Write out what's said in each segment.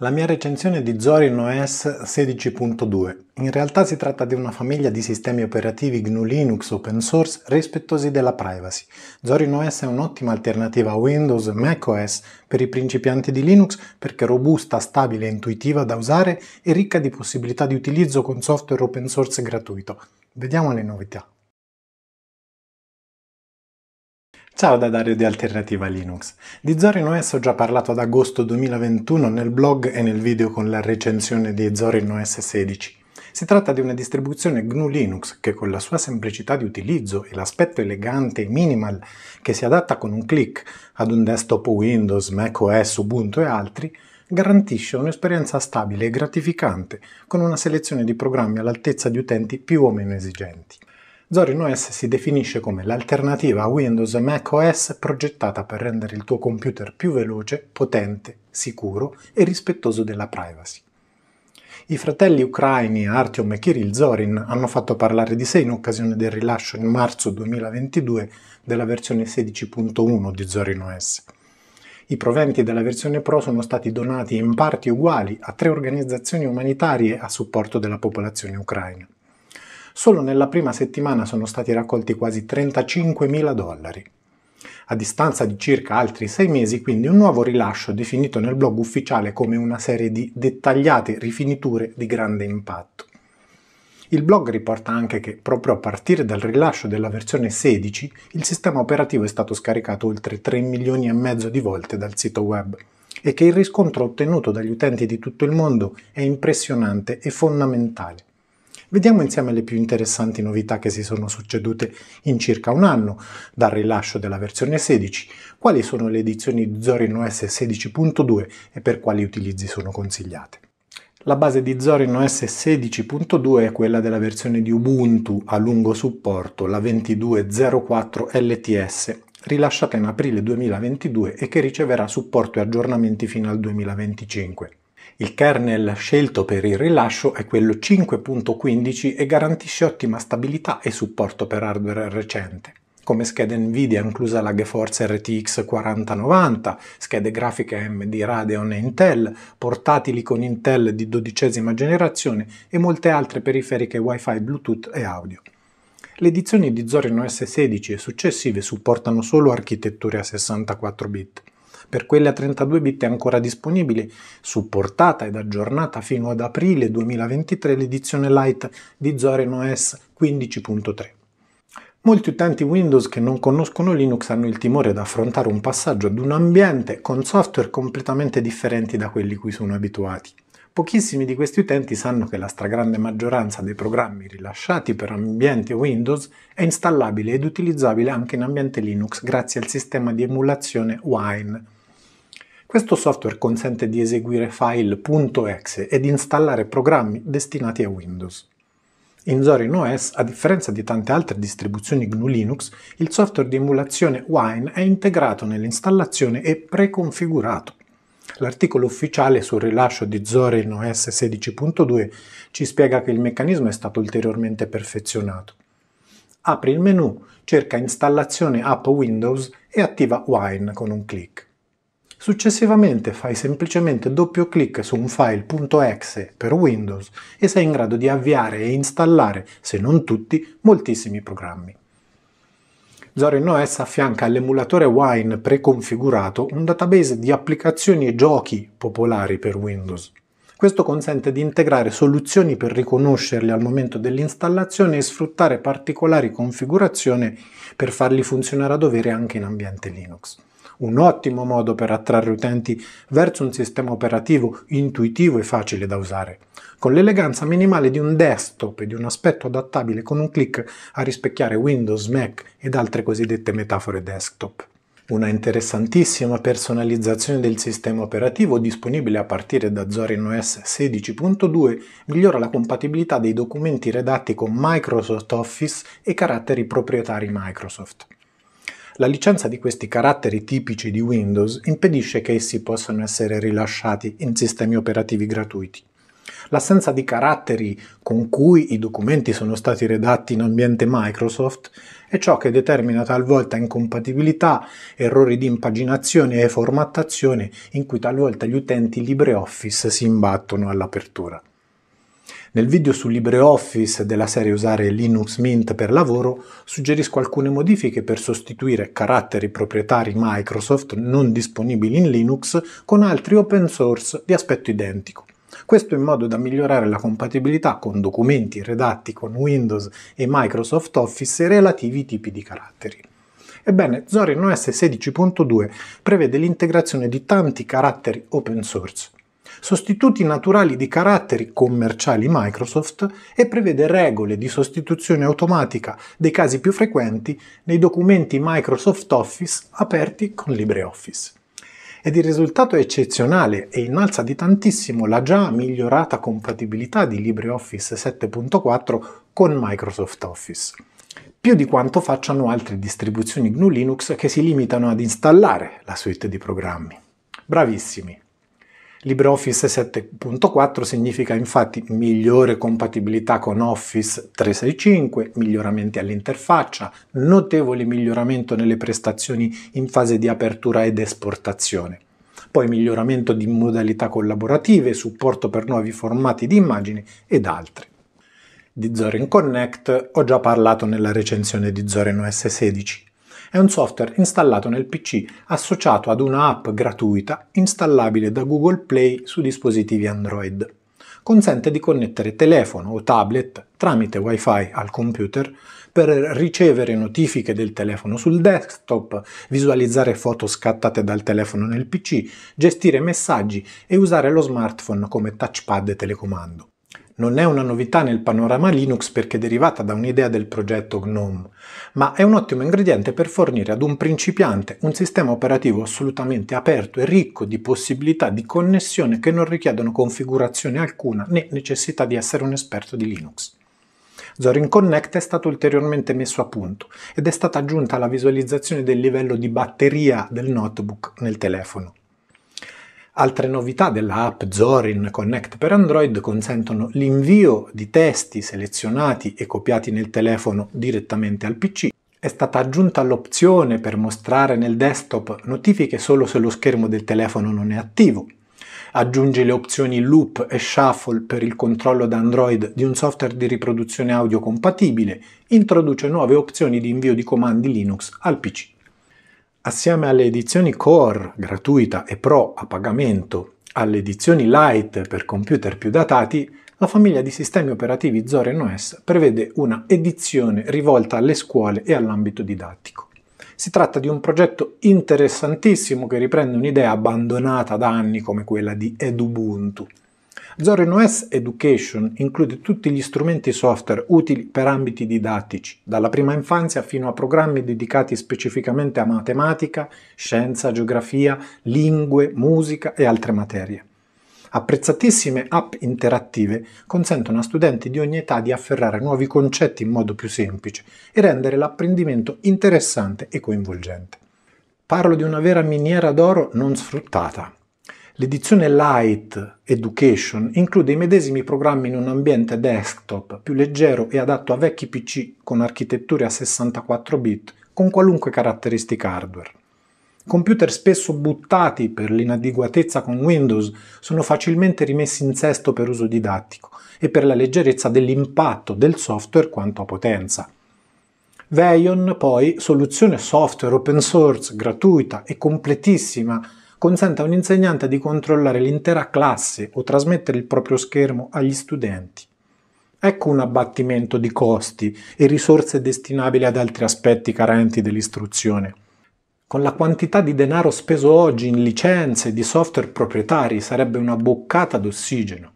La mia recensione di Zorin OS 16.2. In realtà si tratta di una famiglia di sistemi operativi GNU Linux open source rispettosi della privacy. Zorin OS è un'ottima alternativa a Windows e macOS per i principianti di Linux perché è robusta, stabile e intuitiva da usare e ricca di possibilità di utilizzo con software open source gratuito. Vediamo le novità. Ciao da Dario di Alternativa Linux. Di Zorin OS ho già parlato ad agosto 2021 nel blog e nel video con la recensione di Zorin OS 16. Si tratta di una distribuzione GNU Linux che con la sua semplicità di utilizzo e l'aspetto elegante e minimal che si adatta con un clic ad un desktop Windows, macOS, Ubuntu e altri, garantisce un'esperienza stabile e gratificante con una selezione di programmi all'altezza di utenti più o meno esigenti. Zorin OS si definisce come l'alternativa a Windows e Mac OS progettata per rendere il tuo computer più veloce, potente, sicuro e rispettoso della privacy. I fratelli ucraini Artyom e Kirill Zorin hanno fatto parlare di sé in occasione del rilascio in marzo 2022 della versione 16.1 di Zorin OS. I proventi della versione Pro sono stati donati in parti uguali a tre organizzazioni umanitarie a supporto della popolazione ucraina. Solo nella prima settimana sono stati raccolti quasi 35.000 dollari. A distanza di circa altri sei mesi, quindi, un nuovo rilascio definito nel blog ufficiale come una serie di dettagliate rifiniture di grande impatto. Il blog riporta anche che, proprio a partire dal rilascio della versione 16, il sistema operativo è stato scaricato oltre 3 milioni e mezzo di volte dal sito web e che il riscontro ottenuto dagli utenti di tutto il mondo è impressionante e fondamentale. Vediamo insieme le più interessanti novità che si sono succedute in circa un anno dal rilascio della versione 16, quali sono le edizioni di Zorin OS 16.2 e per quali utilizzi sono consigliate. La base di Zorin OS 16.2 è quella della versione di Ubuntu a lungo supporto, la 2204 LTS, rilasciata in aprile 2022 e che riceverà supporto e aggiornamenti fino al 2025. Il kernel scelto per il rilascio è quello 5.15 e garantisce ottima stabilità e supporto per hardware recente come schede Nvidia inclusa la GeForce RTX 4090, schede grafiche AMD Radeon e Intel, portatili con Intel di dodicesima generazione e molte altre periferiche Wi-Fi, Bluetooth e audio. Le edizioni di Zorin OS 16 e successive supportano solo architetture a 64 bit. Per quelle a 32 bit è ancora disponibile, supportata ed aggiornata fino ad aprile 2023 l'edizione Lite di Zorin OS 15.3. Molti utenti Windows che non conoscono Linux hanno il timore ad affrontare un passaggio ad un ambiente con software completamente differenti da quelli cui sono abituati. Pochissimi di questi utenti sanno che la stragrande maggioranza dei programmi rilasciati per ambiente Windows è installabile ed utilizzabile anche in ambiente Linux grazie al sistema di emulazione Wine questo software consente di eseguire file .exe e di installare programmi destinati a Windows. In Zorin OS, a differenza di tante altre distribuzioni GNU Linux, il software di emulazione Wine è integrato nell'installazione e preconfigurato. L'articolo ufficiale sul rilascio di Zorin OS 16.2 ci spiega che il meccanismo è stato ulteriormente perfezionato. Apri il menu, cerca installazione app Windows e attiva Wine con un clic. Successivamente fai semplicemente doppio clic su un file .exe per Windows e sei in grado di avviare e installare, se non tutti, moltissimi programmi. Zorin OS affianca all'emulatore Wine preconfigurato un database di applicazioni e giochi popolari per Windows. Questo consente di integrare soluzioni per riconoscerli al momento dell'installazione e sfruttare particolari configurazioni per farli funzionare a dovere anche in ambiente Linux un ottimo modo per attrarre utenti verso un sistema operativo intuitivo e facile da usare, con l'eleganza minimale di un desktop e di un aspetto adattabile con un clic a rispecchiare Windows, Mac ed altre cosiddette metafore desktop. Una interessantissima personalizzazione del sistema operativo disponibile a partire da Zorin OS 16.2 migliora la compatibilità dei documenti redatti con Microsoft Office e caratteri proprietari Microsoft. La licenza di questi caratteri tipici di Windows impedisce che essi possano essere rilasciati in sistemi operativi gratuiti. L'assenza di caratteri con cui i documenti sono stati redatti in ambiente Microsoft è ciò che determina talvolta incompatibilità, errori di impaginazione e formattazione in cui talvolta gli utenti LibreOffice si imbattono all'apertura. Nel video su LibreOffice della serie Usare Linux Mint per lavoro suggerisco alcune modifiche per sostituire caratteri proprietari Microsoft non disponibili in Linux con altri open source di aspetto identico. Questo in modo da migliorare la compatibilità con documenti redatti con Windows e Microsoft Office e relativi tipi di caratteri. Ebbene, Zorin OS 16.2 prevede l'integrazione di tanti caratteri open source, sostituti naturali di caratteri commerciali Microsoft e prevede regole di sostituzione automatica dei casi più frequenti nei documenti Microsoft Office aperti con LibreOffice ed il risultato è eccezionale e innalza di tantissimo la già migliorata compatibilità di LibreOffice 7.4 con Microsoft Office, più di quanto facciano altre distribuzioni GNU Linux che si limitano ad installare la suite di programmi. Bravissimi! LibreOffice 7.4 significa infatti migliore compatibilità con Office 365, miglioramenti all'interfaccia, notevole miglioramento nelle prestazioni in fase di apertura ed esportazione. Poi miglioramento di modalità collaborative, supporto per nuovi formati di immagini ed altri. Di Zorin Connect ho già parlato nella recensione di Zorin OS 16. È un software installato nel PC associato ad una app gratuita installabile da Google Play su dispositivi Android. Consente di connettere telefono o tablet tramite Wi-Fi al computer per ricevere notifiche del telefono sul desktop, visualizzare foto scattate dal telefono nel PC, gestire messaggi e usare lo smartphone come touchpad e telecomando non è una novità nel panorama Linux perché derivata da un'idea del progetto GNOME, ma è un ottimo ingrediente per fornire ad un principiante un sistema operativo assolutamente aperto e ricco di possibilità di connessione che non richiedono configurazione alcuna né necessità di essere un esperto di Linux. Zorin Connect è stato ulteriormente messo a punto ed è stata aggiunta la visualizzazione del livello di batteria del notebook nel telefono. Altre novità della app Zorin Connect per Android consentono l'invio di testi selezionati e copiati nel telefono direttamente al PC. È stata aggiunta l'opzione per mostrare nel desktop notifiche solo se lo schermo del telefono non è attivo. Aggiunge le opzioni Loop e Shuffle per il controllo da Android di un software di riproduzione audio compatibile. Introduce nuove opzioni di invio di comandi Linux al PC. Assieme alle edizioni Core gratuita e Pro a pagamento, alle edizioni Lite per computer più datati, la famiglia di sistemi operativi Zorin OS prevede una edizione rivolta alle scuole e all'ambito didattico. Si tratta di un progetto interessantissimo che riprende un'idea abbandonata da anni come quella di Edubuntu, Zorin OS Education include tutti gli strumenti software utili per ambiti didattici, dalla prima infanzia fino a programmi dedicati specificamente a matematica, scienza, geografia, lingue, musica e altre materie. Apprezzatissime app interattive consentono a studenti di ogni età di afferrare nuovi concetti in modo più semplice e rendere l'apprendimento interessante e coinvolgente. Parlo di una vera miniera d'oro non sfruttata, L'edizione Light Education include i medesimi programmi in un ambiente desktop più leggero e adatto a vecchi PC con architetture a 64 bit con qualunque caratteristica hardware. Computer spesso buttati per l'inadeguatezza con Windows sono facilmente rimessi in sesto per uso didattico e per la leggerezza dell'impatto del software quanto a potenza. Veion, poi, soluzione software open source gratuita e completissima consente a un insegnante di controllare l'intera classe o trasmettere il proprio schermo agli studenti. Ecco un abbattimento di costi e risorse destinabili ad altri aspetti carenti dell'istruzione. Con la quantità di denaro speso oggi in licenze di software proprietari sarebbe una boccata d'ossigeno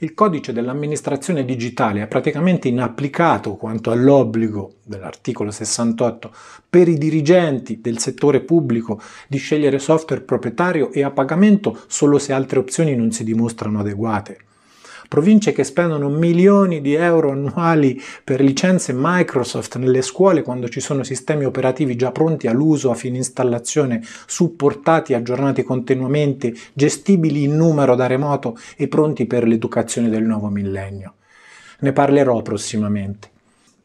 il codice dell'amministrazione digitale è praticamente inapplicato quanto all'obbligo dell'articolo 68 per i dirigenti del settore pubblico di scegliere software proprietario e a pagamento solo se altre opzioni non si dimostrano adeguate. Province che spendono milioni di euro annuali per licenze Microsoft nelle scuole quando ci sono sistemi operativi già pronti all'uso a fine installazione, supportati, aggiornati continuamente, gestibili in numero da remoto e pronti per l'educazione del nuovo millennio. Ne parlerò prossimamente.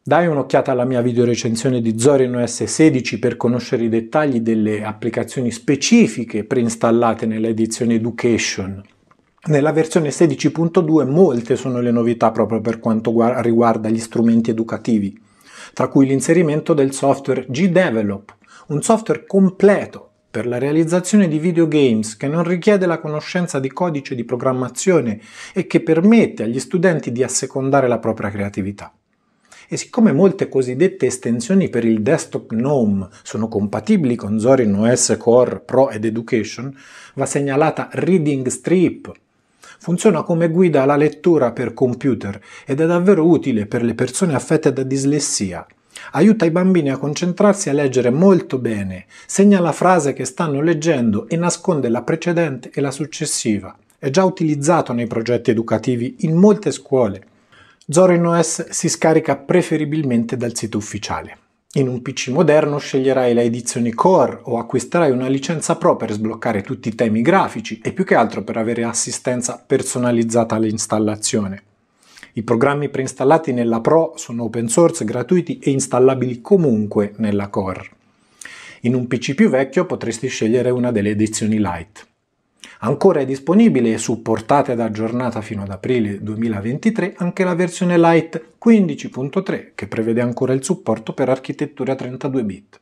Dai un'occhiata alla mia video recensione di Zorin OS 16 per conoscere i dettagli delle applicazioni specifiche preinstallate nell'edizione Education. Nella versione 16.2 molte sono le novità proprio per quanto riguarda gli strumenti educativi, tra cui l'inserimento del software G-Develop, un software completo per la realizzazione di videogames che non richiede la conoscenza di codice di programmazione e che permette agli studenti di assecondare la propria creatività e siccome molte cosiddette estensioni per il desktop GNOME sono compatibili con Zorin OS Core Pro ed Education, va segnalata Reading Strip. Funziona come guida alla lettura per computer ed è davvero utile per le persone affette da dislessia. Aiuta i bambini a concentrarsi a leggere molto bene, segna la frase che stanno leggendo e nasconde la precedente e la successiva. È già utilizzato nei progetti educativi in molte scuole. Zorin OS si scarica preferibilmente dal sito ufficiale. In un PC moderno sceglierai le edizioni Core o acquisterai una licenza Pro per sbloccare tutti i temi grafici e più che altro per avere assistenza personalizzata all'installazione. I programmi preinstallati nella Pro sono open source, gratuiti e installabili comunque nella Core. In un PC più vecchio potresti scegliere una delle edizioni Lite. Ancora è disponibile e supportata ed aggiornata fino ad aprile 2023 anche la versione Lite 15.3 che prevede ancora il supporto per architetture a 32 bit.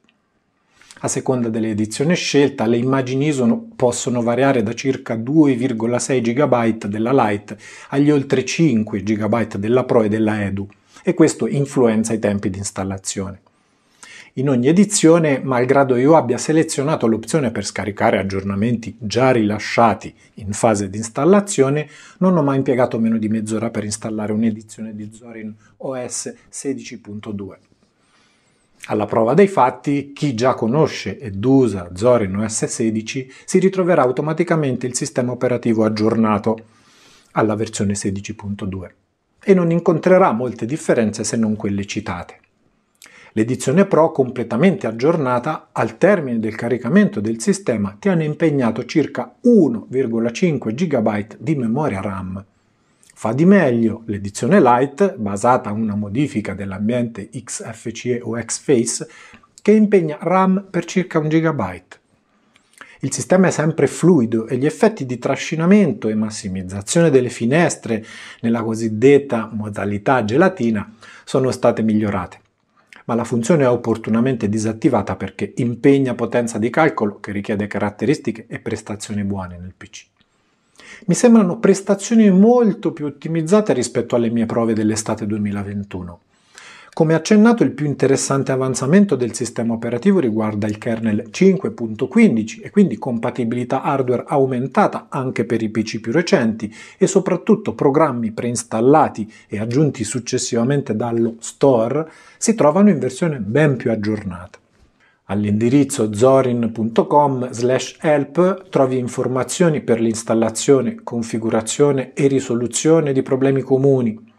A seconda dell'edizione scelta, le immagini ISO possono variare da circa 2,6 GB della Lite agli oltre 5 GB della Pro e della Edu e questo influenza i tempi di installazione. In ogni edizione, malgrado io abbia selezionato l'opzione per scaricare aggiornamenti già rilasciati in fase di installazione, non ho mai impiegato meno di mezz'ora per installare un'edizione di Zorin OS 16.2. Alla prova dei fatti, chi già conosce ed usa Zorin OS 16 si ritroverà automaticamente il sistema operativo aggiornato alla versione 16.2 e non incontrerà molte differenze se non quelle citate. L'edizione Pro completamente aggiornata al termine del caricamento del sistema ti hanno impegnato circa 1,5 GB di memoria RAM. Fa di meglio l'edizione Lite, basata su una modifica dell'ambiente XFCE o XFace, che impegna RAM per circa 1 GB. Il sistema è sempre fluido e gli effetti di trascinamento e massimizzazione delle finestre nella cosiddetta modalità gelatina sono state migliorate ma la funzione è opportunamente disattivata perché impegna potenza di calcolo che richiede caratteristiche e prestazioni buone nel PC. Mi sembrano prestazioni molto più ottimizzate rispetto alle mie prove dell'estate 2021. Come accennato, il più interessante avanzamento del sistema operativo riguarda il kernel 5.15 e quindi compatibilità hardware aumentata anche per i PC più recenti e soprattutto programmi preinstallati e aggiunti successivamente dallo store si trovano in versione ben più aggiornata. All'indirizzo zorin.com help trovi informazioni per l'installazione, configurazione e risoluzione di problemi comuni,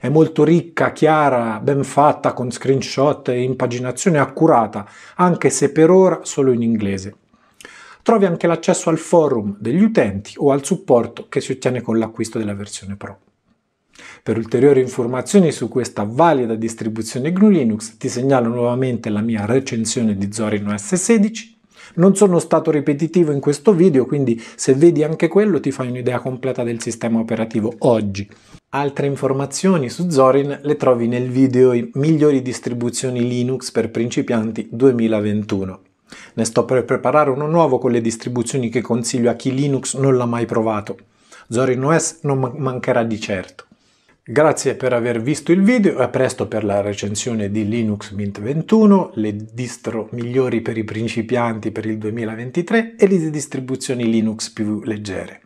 è molto ricca, chiara, ben fatta, con screenshot e impaginazione accurata, anche se per ora solo in inglese. Trovi anche l'accesso al forum degli utenti o al supporto che si ottiene con l'acquisto della versione Pro. Per ulteriori informazioni su questa valida distribuzione GNU Linux ti segnalo nuovamente la mia recensione di Zorin OS 16 non sono stato ripetitivo in questo video, quindi se vedi anche quello ti fai un'idea completa del sistema operativo oggi. Altre informazioni su Zorin le trovi nel video migliori distribuzioni Linux per principianti 2021. Ne sto per preparare uno nuovo con le distribuzioni che consiglio a chi Linux non l'ha mai provato. Zorin OS non mancherà di certo. Grazie per aver visto il video e a presto per la recensione di Linux Mint 21, le distro migliori per i principianti per il 2023 e le distribuzioni Linux più leggere.